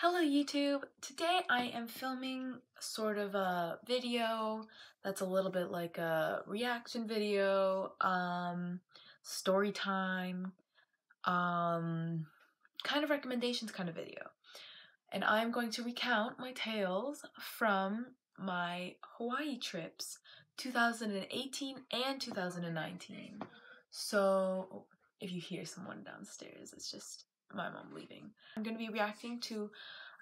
Hello YouTube! Today I am filming sort of a video that's a little bit like a reaction video, um, story time, um, kind of recommendations kind of video. And I'm going to recount my tales from my Hawaii trips 2018 and 2019. So if you hear someone downstairs, it's just my mom leaving. I'm going to be reacting to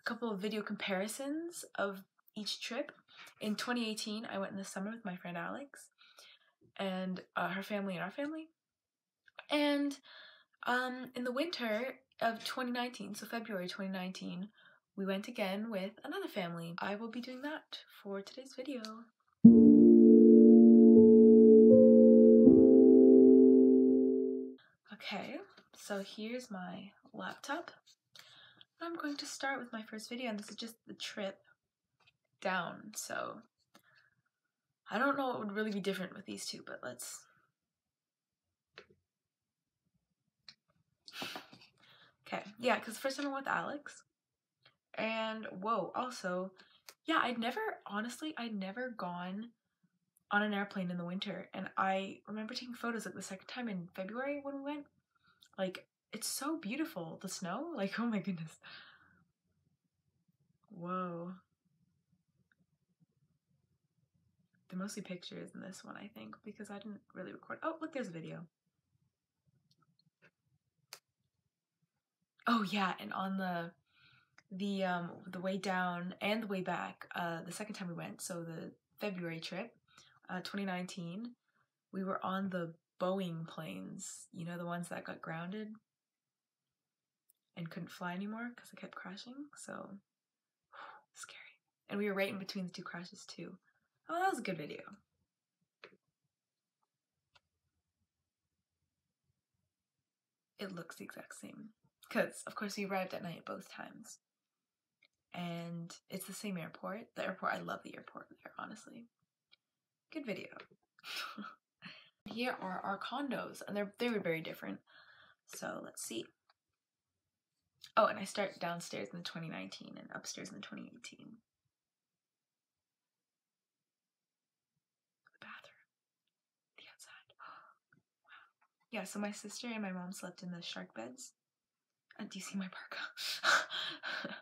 a couple of video comparisons of each trip. In 2018, I went in the summer with my friend Alex and uh, her family and our family. And um, in the winter of 2019, so February 2019, we went again with another family. I will be doing that for today's video. Okay, so here's my laptop. I'm going to start with my first video, and this is just the trip down, so I don't know what would really be different with these two, but let's... Okay, yeah, because first time I went with Alex, and whoa, also, yeah, I'd never, honestly, I'd never gone on an airplane in the winter, and I remember taking photos like the second time in February when we went, like it's so beautiful. The snow, like oh my goodness. Whoa. They're mostly pictures in this one, I think, because I didn't really record. Oh, look, there's a video. Oh yeah, and on the the um the way down and the way back, uh the second time we went, so the February trip, uh 2019, we were on the Boeing planes, you know, the ones that got grounded and couldn't fly anymore because it kept crashing. So, scary. And we were right in between the two crashes, too. Oh, that was a good video. It looks the exact same. Because, of course, we arrived at night both times. And it's the same airport. The airport, I love the airport there, honestly. Good video. Here are our condos, and they're they were very different. So let's see. Oh, and I start downstairs in the 2019 and upstairs in the 2018. The bathroom. The outside. wow. Yeah, so my sister and my mom slept in the shark beds. Uh, do you see my parka?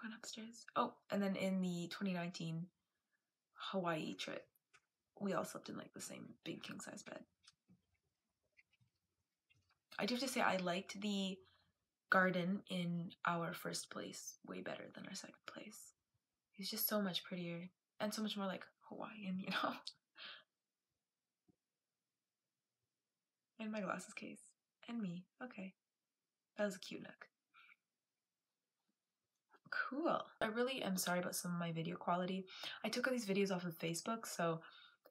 Going upstairs. Oh, and then in the 2019 Hawaii trip, we all slept in like the same big king size bed. I do have to say I liked the garden in our first place way better than our second place. It's just so much prettier and so much more like Hawaiian, you know? and my glasses case. And me. Okay. That was a cute nook. Cool. I really am sorry about some of my video quality. I took all these videos off of Facebook, so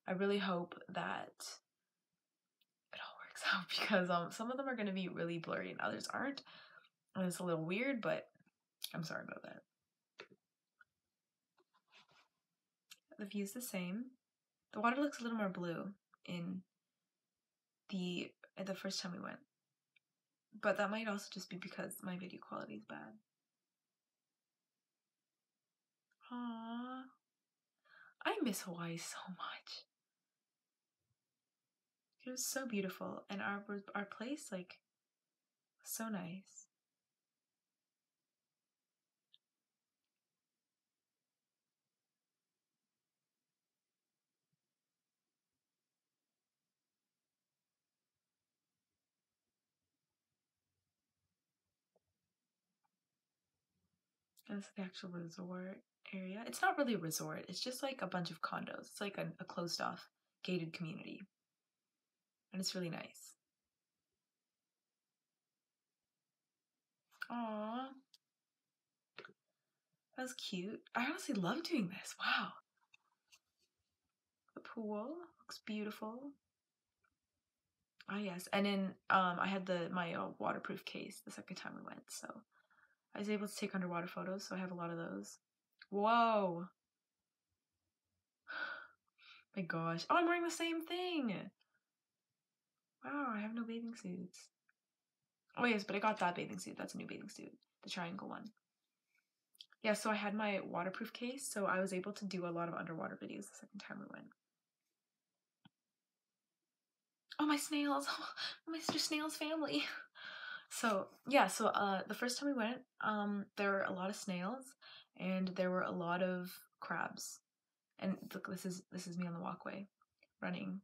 I really hope that out because um some of them are going to be really blurry and others aren't. And it's a little weird, but I'm sorry about that. The view's the same. The water looks a little more blue in the the first time we went. But that might also just be because my video quality is bad. Aww. I miss Hawaii so much. It was so beautiful, and our our place like so nice. This is the actual resort area. It's not really a resort, it's just like a bunch of condos. It's like a, a closed off, gated community. And it's really nice. Aww. That was cute. I honestly love doing this. Wow. The pool looks beautiful. Ah yes, and then um I had the my uh, waterproof case the second time we went, so I was able to take underwater photos, so I have a lot of those. Whoa. My gosh. Oh, I'm wearing the same thing. Wow, I have no bathing suits. Oh yes, but I got that bathing suit. That's a new bathing suit, the triangle one. Yeah, so I had my waterproof case, so I was able to do a lot of underwater videos the second time we went. Oh, my snails! Oh, Mr. Snail's family. So yeah, so uh, the first time we went, um, there were a lot of snails, and there were a lot of crabs. And look, this is this is me on the walkway, running,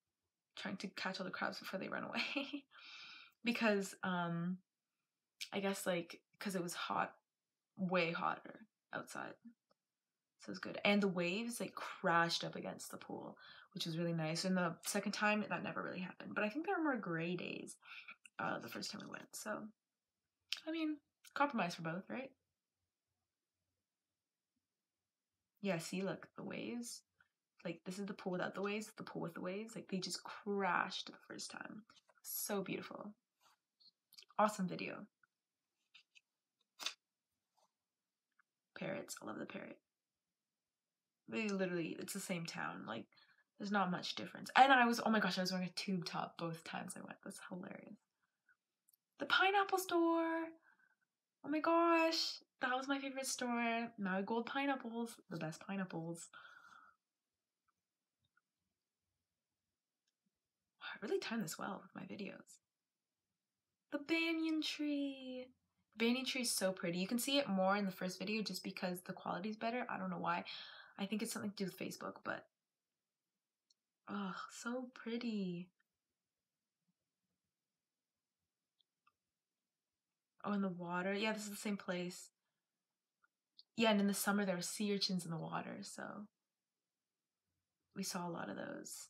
trying to catch all the crabs before they run away, because um, I guess like because it was hot, way hotter outside. So it was good. And the waves like crashed up against the pool, which was really nice. And the second time that never really happened. But I think there were more gray days uh, the first time we went. So I mean, compromise for both, right? Yeah, see, look, the waves. Like this is the pool without the waves, the pool with the waves. Like they just crashed the first time. So beautiful. Awesome video. parrots. I love the parrot. They literally, it's the same town. Like, there's not much difference. And I was, oh my gosh, I was wearing a tube top both times I went. That's hilarious. The pineapple store. Oh my gosh, that was my favorite store. Maui Gold pineapples, the best pineapples. Really timed this well with my videos. The banyan tree. Banyan tree is so pretty. You can see it more in the first video just because the quality is better. I don't know why. I think it's something to do with Facebook, but oh, so pretty. Oh, in the water. Yeah, this is the same place. Yeah, and in the summer there were sea urchins in the water, so we saw a lot of those.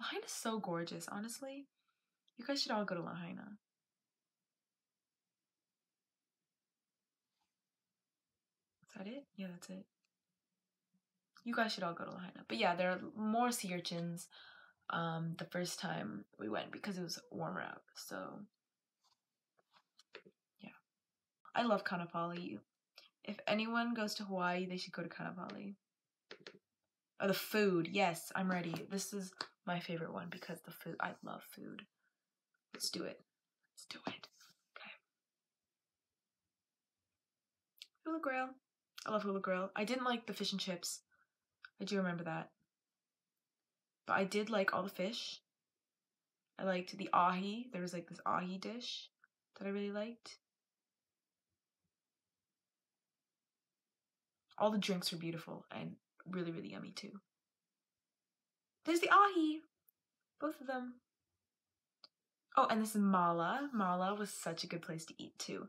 Lahaina's so gorgeous, honestly. You guys should all go to Lahaina. Is that it? Yeah, that's it. You guys should all go to Lahaina. But yeah, there are more sea urchins um, the first time we went because it was warmer out. So yeah. I love Kaanapali. If anyone goes to Hawaii, they should go to Kaanapali. Oh, the food. Yes, I'm ready. This is my favorite one because the food. I love food. Let's do it. Let's do it. Okay. Hula Grill. I love Hula Grill. I didn't like the fish and chips. I do remember that. But I did like all the fish. I liked the ahi. There was like this ahi dish that I really liked. All the drinks were beautiful and really, really yummy too. There's the ahi. Both of them. Oh, and this is Mala. Mala was such a good place to eat too.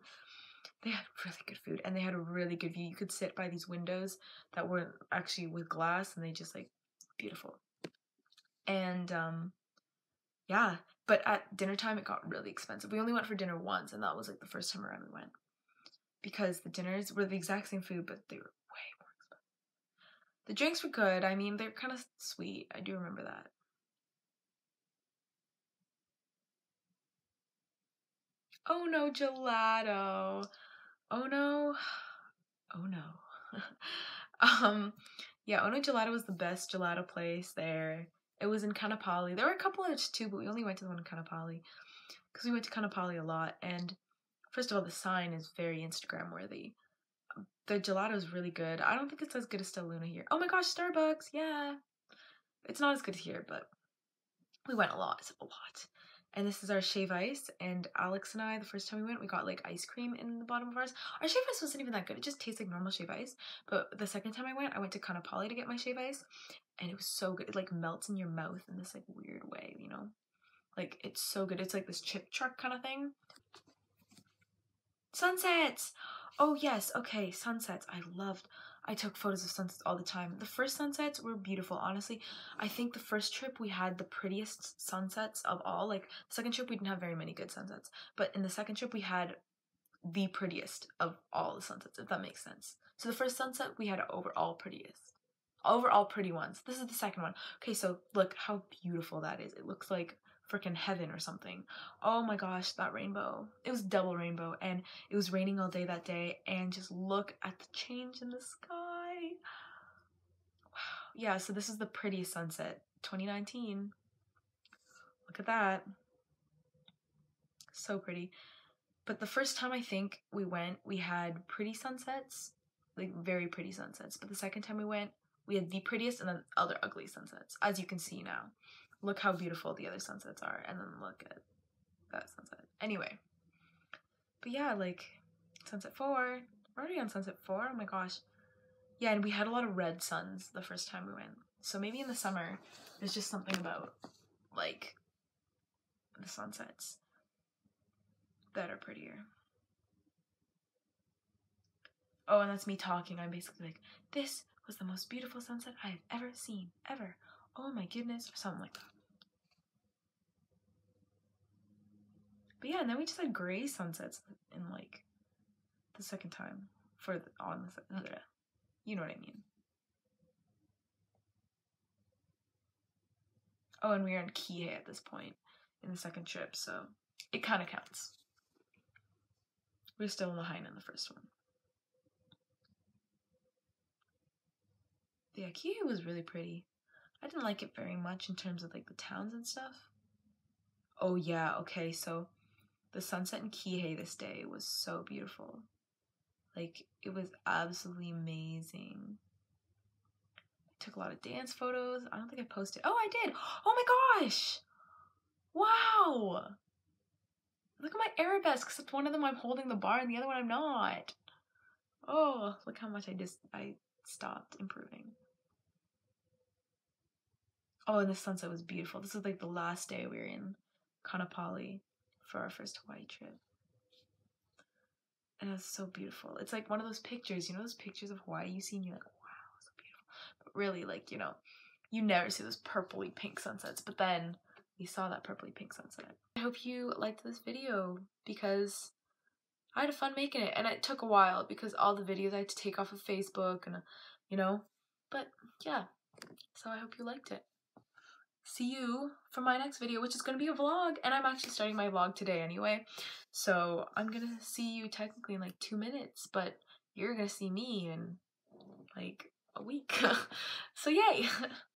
They had really good food and they had a really good view. You could sit by these windows that were actually with glass and they just like beautiful. And um yeah, but at dinner time it got really expensive. We only went for dinner once and that was like the first time around we went. Because the dinners were the exact same food but they were the drinks were good. I mean, they're kind of sweet. I do remember that. Oh no, gelato. Oh no. Oh no. um, yeah, Ono Gelato was the best gelato place there. It was in Kaanapali. There were a couple others too, but we only went to the one in Kaanapali because we went to Kaanapali a lot. And first of all, the sign is very Instagram worthy the gelato is really good. I don't think it's as good as Stelluna here. Oh my gosh, Starbucks, yeah. It's not as good here, but we went a lot, a lot. And this is our shave ice. And Alex and I, the first time we went, we got like ice cream in the bottom of ours. Our shave ice wasn't even that good. It just tastes like normal shave ice. But the second time I went, I went to Kaanapali to get my shave ice. And it was so good. It like melts in your mouth in this like weird way, you know? Like it's so good. It's like this chip truck kind of thing. Sunsets! Oh yes, okay, sunsets. I loved. I took photos of sunsets all the time. The first sunsets were beautiful, honestly. I think the first trip we had the prettiest sunsets of all. Like the second trip we didn't have very many good sunsets, but in the second trip we had the prettiest of all the sunsets, if that makes sense. So the first sunset we had overall prettiest. Overall pretty ones. This is the second one. Okay, so look how beautiful that is. It looks like freaking heaven or something. Oh my gosh, that rainbow. It was double rainbow and it was raining all day that day and just look at the change in the sky. Wow. Yeah, so this is the prettiest sunset 2019. Look at that. So pretty. But the first time I think we went, we had pretty sunsets, like very pretty sunsets. But the second time we went, we had the prettiest and then other ugly sunsets, as you can see now. Look how beautiful the other sunsets are, and then look at that sunset. Anyway, but yeah, like sunset four. We're already on sunset four. Oh my gosh. Yeah, and we had a lot of red suns the first time we went. So maybe in the summer, there's just something about like the sunsets that are prettier. Oh, and that's me talking. I'm basically like, this was the most beautiful sunset I have ever seen, ever. Oh my goodness, or something like that. But yeah, and then we just had gray sunsets in like the second time for the, on the you know what I mean. Oh, and we are in Kihei at this point in the second trip, so it kind of counts. We're still in Lahaina in the first one. But yeah, Kihei was really pretty. I didn't like it very much in terms of like the towns and stuff. Oh yeah, okay, so the sunset in Kihei this day was so beautiful. Like it was absolutely amazing. I took a lot of dance photos. I don't think I posted. Oh, I did. Oh my gosh. Wow. Look at my arabesque, except one of them I'm holding the bar and the other one I'm not. Oh, look how much I just I stopped improving. Oh, and the sunset was beautiful. This was like the last day we were in Kaanapali for our first Hawaii trip. And it was so beautiful. It's like one of those pictures, you know those pictures of Hawaii you see and you're like, wow, so beautiful. But really, like, you know, you never see those purpley pink sunsets. But then we saw that purpley pink sunset. I hope you liked this video because I had fun making it and it took a while because all the videos I had to take off of Facebook and you know but yeah so I hope you liked it see you for my next video which is going to be a vlog and I'm actually starting my vlog today anyway. So I'm gonna see you technically in like two minutes but you're gonna see me in like a week. So yay